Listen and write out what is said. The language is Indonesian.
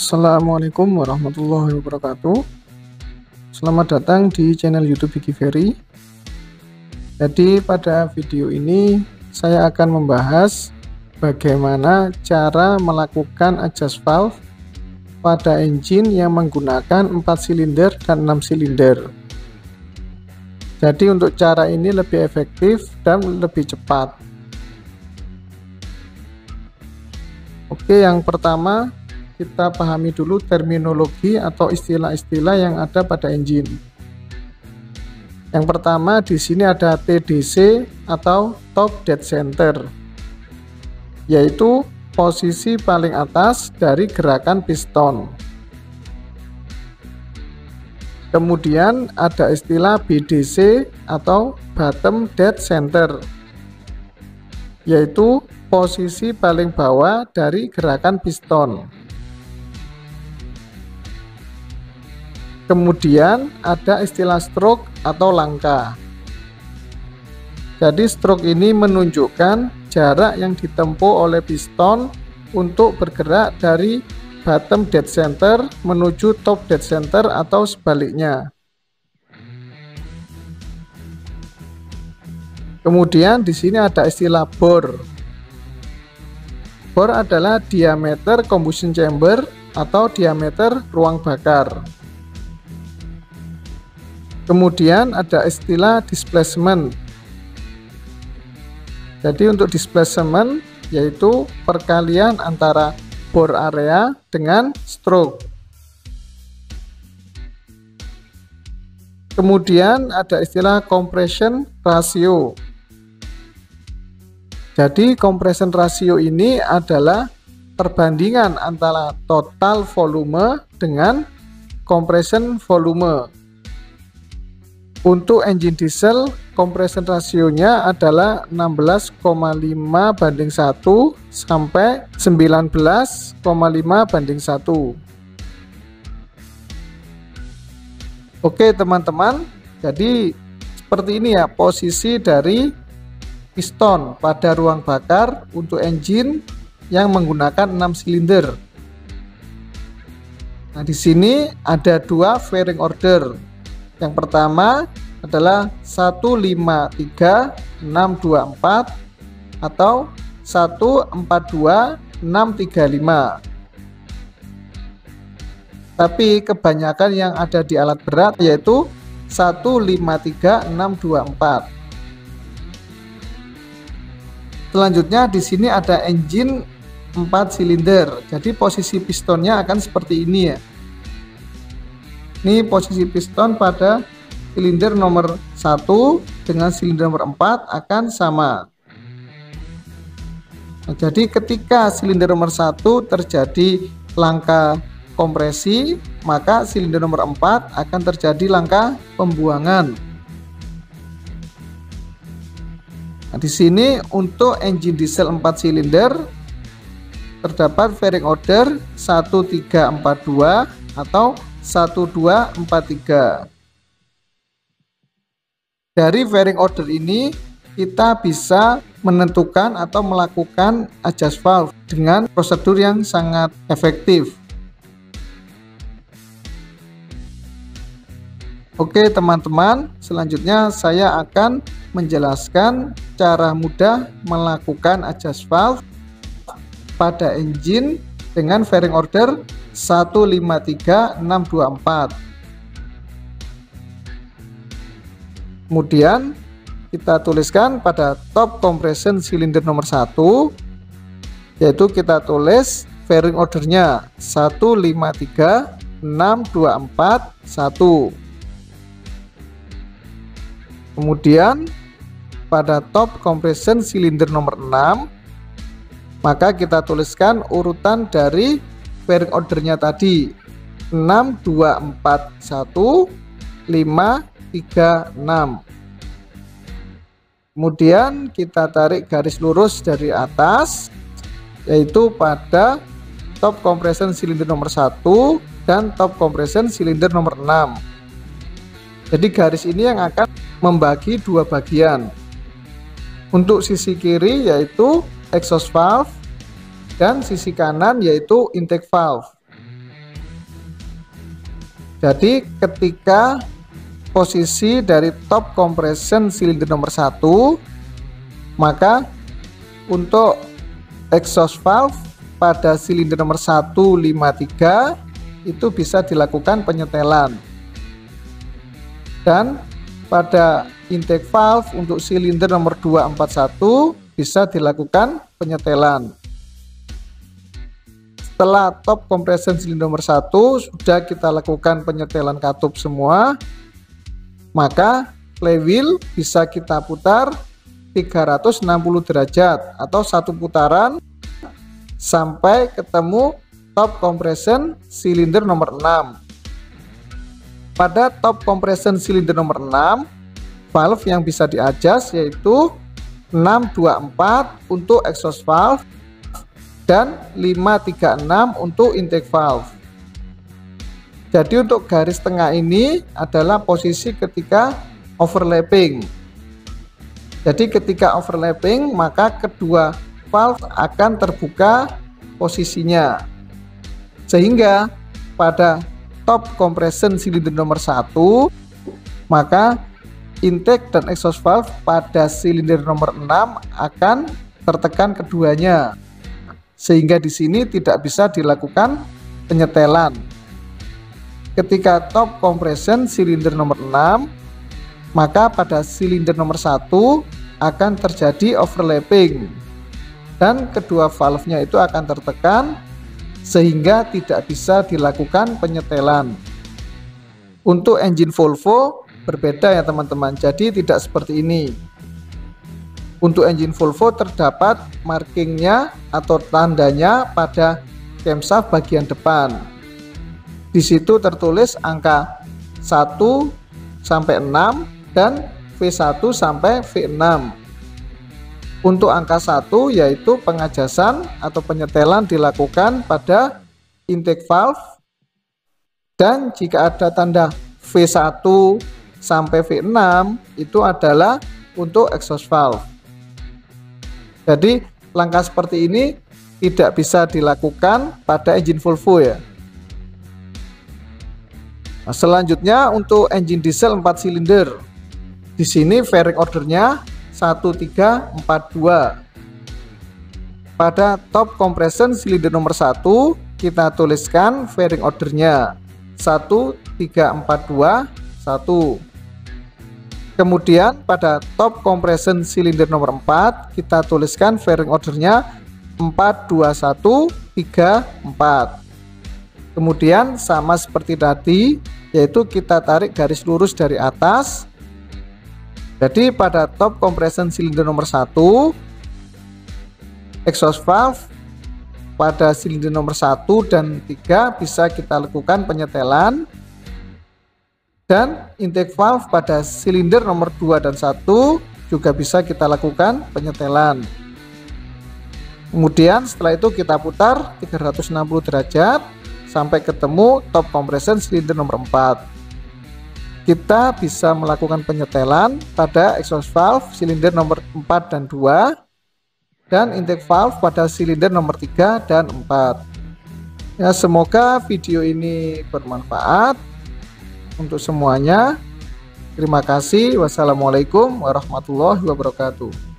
Assalamualaikum warahmatullahi wabarakatuh. Selamat datang di channel youtube Vicky Ferry. Jadi pada video ini saya akan membahas bagaimana cara melakukan adjust valve pada engine yang menggunakan 4 silinder dan 6 silinder. Jadi untuk cara ini lebih efektif dan lebih cepat. Oke yang pertama kita pahami dulu terminologi atau istilah-istilah yang ada pada engine. Yang pertama di sini ada TDC atau top dead center, yaitu posisi paling atas dari gerakan piston. Kemudian ada istilah BDC atau bottom dead center, yaitu posisi paling bawah dari gerakan piston. Kemudian ada istilah stroke atau langkah. Jadi stroke ini menunjukkan jarak yang ditempuh oleh piston untuk bergerak dari bottom dead center menuju top dead center atau sebaliknya. Kemudian di sini ada istilah bore. Bore adalah diameter combustion chamber atau diameter ruang bakar. Kemudian ada istilah displacement. Jadi untuk displacement yaitu perkalian antara bore area dengan stroke. Kemudian ada istilah compression ratio. Jadi compression ratio ini adalah perbandingan antara total volume dengan compression volume. Untuk engine diesel, compression rasionya adalah 16,5 banding 1 sampai 19,5 banding 1. Oke teman-teman, jadi seperti ini ya posisi dari piston pada ruang bakar untuk engine yang menggunakan 6 silinder. Nah, di sini ada dua fairing order yang pertama adalah 153624 atau 142635. Tapi kebanyakan yang ada di alat berat yaitu 153624. Selanjutnya di sini ada engine 4 silinder. Jadi posisi pistonnya akan seperti ini ya. Ini posisi piston pada silinder nomor 1 dengan silinder nomor 4 akan sama. Nah, jadi ketika silinder nomor 1 terjadi langkah kompresi, maka silinder nomor 4 akan terjadi langkah pembuangan. Nah, di sini untuk engine diesel 4 silinder terdapat fairing order 1342 atau 1243. Dari fairing order ini kita bisa menentukan atau melakukan adjust valve dengan prosedur yang sangat efektif. Oke teman-teman, selanjutnya saya akan menjelaskan cara mudah melakukan adjust valve pada engine dengan fairing order 153624 kemudian kita tuliskan pada top compression silinder nomor 1 yaitu kita tulis fairing ordernya 153624 1 kemudian pada top compression silinder nomor 6 maka kita tuliskan urutan dari pairing ordernya tadi. 6241 536 kemudian kita tarik garis lurus dari atas yaitu pada top compression silinder nomor 1 dan top compression silinder nomor 6 jadi garis ini yang akan membagi dua bagian. Untuk sisi kiri yaitu exhaust valve dan sisi kanan yaitu intake valve. Jadi ketika posisi dari top compression silinder nomor satu, maka untuk exhaust valve pada silinder nomor 153 itu bisa dilakukan penyetelan. Dan pada intake valve untuk silinder nomor 241 bisa dilakukan penyetelan. Setelah top compression silinder nomor 1 sudah kita lakukan penyetelan katup semua, maka flywheel bisa kita putar 360 derajat atau satu putaran sampai ketemu top compression silinder nomor 6. Pada top compression silinder nomor 6, valve yang bisa diadjust yaitu 624 untuk exhaust valve dan 536 untuk intake valve. Jadi untuk garis tengah ini adalah posisi ketika overlapping. Jadi ketika overlapping maka kedua valve akan terbuka posisinya. Sehingga pada top compression silinder nomor 1 maka intake dan exhaust valve pada silinder nomor 6 akan tertekan keduanya sehingga di sini tidak bisa dilakukan penyetelan. Ketika top compression silinder nomor 6, maka pada silinder nomor 1 akan terjadi overlapping dan kedua valve-nya itu akan tertekan sehingga tidak bisa dilakukan penyetelan. Untuk engine Volvo berbeda ya teman-teman, jadi tidak seperti ini. Untuk engine Volvo terdapat markingnya atau tandanya pada camshaft bagian depan. Di situ tertulis angka 1 sampai 6 dan V1 sampai V6. Untuk angka 1 yaitu pengajasan atau penyetelan dilakukan pada intake valve dan jika ada tanda V1 sampai V6 itu adalah untuk exhaust valve. Jadi langkah seperti ini tidak bisa dilakukan pada engine Volvo ya. Nah, selanjutnya untuk engine diesel 4 silinder. Di sini fairing ordernya 1342. Pada top compression silinder nomor 1 kita tuliskan fairing ordernya 1342 1 Kemudian pada top compression silinder nomor 4 kita tuliskan fairing ordernya 42134. Kemudian sama seperti tadi yaitu kita tarik garis lurus dari atas. Jadi pada top compression silinder nomor 1 exhaust valve pada silinder nomor 1 dan 3 bisa kita lakukan penyetelan dan intake valve pada silinder nomor 2 dan 1 juga bisa kita lakukan penyetelan. Kemudian setelah itu kita putar 360 derajat sampai ketemu top compression silinder nomor 4. Kita bisa melakukan penyetelan pada exhaust valve silinder nomor 4 dan 2 dan intake valve pada silinder nomor 3 dan 4. Ya, semoga video ini bermanfaat untuk semuanya. Terima kasih. Wassalamualaikum warahmatullahi wabarakatuh.